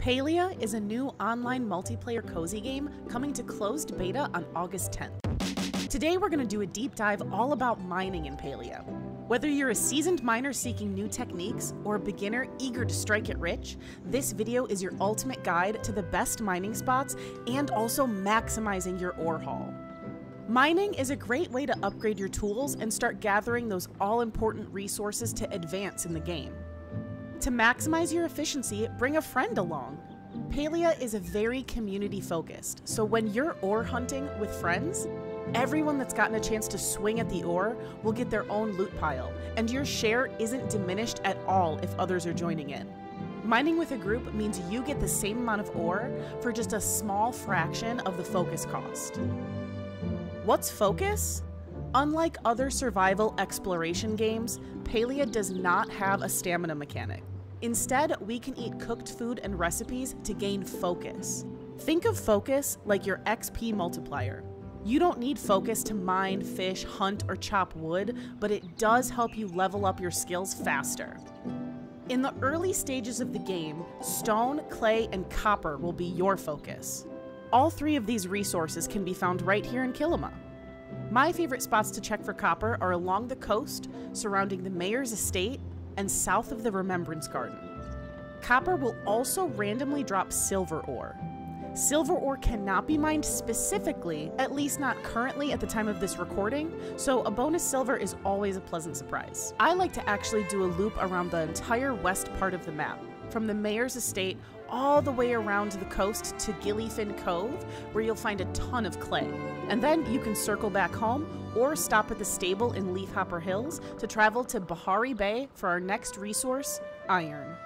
Palia is a new online multiplayer cozy game coming to closed beta on August 10th. Today we're going to do a deep dive all about mining in Palia. Whether you're a seasoned miner seeking new techniques or a beginner eager to strike it rich, this video is your ultimate guide to the best mining spots and also maximizing your ore haul. Mining is a great way to upgrade your tools and start gathering those all important resources to advance in the game. To maximize your efficiency, bring a friend along. Palia is a very community focused, so when you're ore hunting with friends, everyone that's gotten a chance to swing at the ore will get their own loot pile, and your share isn't diminished at all if others are joining in. Mining with a group means you get the same amount of ore for just a small fraction of the focus cost. What's focus? Unlike other survival exploration games, Palia does not have a stamina mechanic. Instead, we can eat cooked food and recipes to gain focus. Think of focus like your XP multiplier. You don't need focus to mine, fish, hunt, or chop wood, but it does help you level up your skills faster. In the early stages of the game, stone, clay, and copper will be your focus. All three of these resources can be found right here in Kilima. My favorite spots to check for copper are along the coast, surrounding the mayor's estate, and south of the Remembrance Garden. Copper will also randomly drop silver ore. Silver ore cannot be mined specifically, at least not currently at the time of this recording, so a bonus silver is always a pleasant surprise. I like to actually do a loop around the entire west part of the map, from the mayor's estate all the way around the coast to Gillyfin Cove, where you'll find a ton of clay. And then you can circle back home or stop at the stable in Leafhopper Hills to travel to Bahari Bay for our next resource, iron.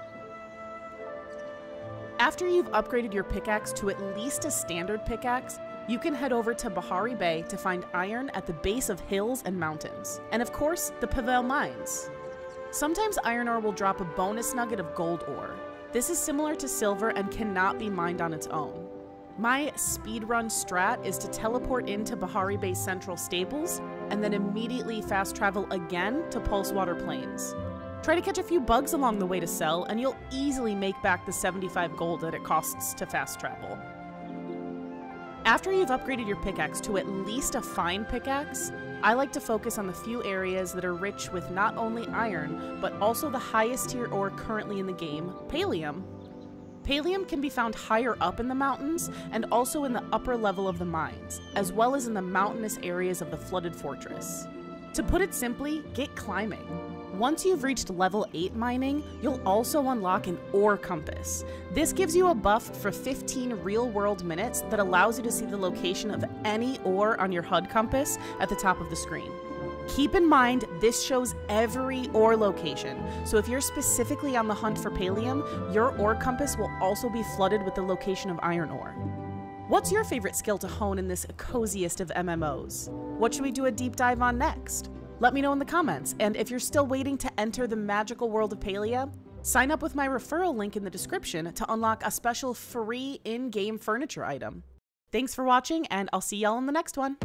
After you've upgraded your pickaxe to at least a standard pickaxe, you can head over to Bahari Bay to find iron at the base of hills and mountains. And of course, the Pavel Mines. Sometimes iron ore will drop a bonus nugget of gold ore, this is similar to silver and cannot be mined on its own. My speedrun strat is to teleport into Bahari Bay Central Stables and then immediately fast travel again to Pulsewater Plains. Try to catch a few bugs along the way to sell, and you'll easily make back the 75 gold that it costs to fast travel. After you've upgraded your pickaxe to at least a fine pickaxe, I like to focus on the few areas that are rich with not only iron, but also the highest tier ore currently in the game, Palium. Palium can be found higher up in the mountains and also in the upper level of the mines, as well as in the mountainous areas of the flooded fortress. To put it simply, get climbing. Once you've reached level 8 mining, you'll also unlock an ore compass. This gives you a buff for 15 real world minutes that allows you to see the location of any ore on your HUD compass at the top of the screen. Keep in mind, this shows every ore location, so if you're specifically on the hunt for Palium, your ore compass will also be flooded with the location of iron ore. What's your favorite skill to hone in this coziest of MMOs? What should we do a deep dive on next? Let me know in the comments, and if you're still waiting to enter the magical world of Palia, sign up with my referral link in the description to unlock a special free in-game furniture item. Thanks for watching, and I'll see y'all in the next one.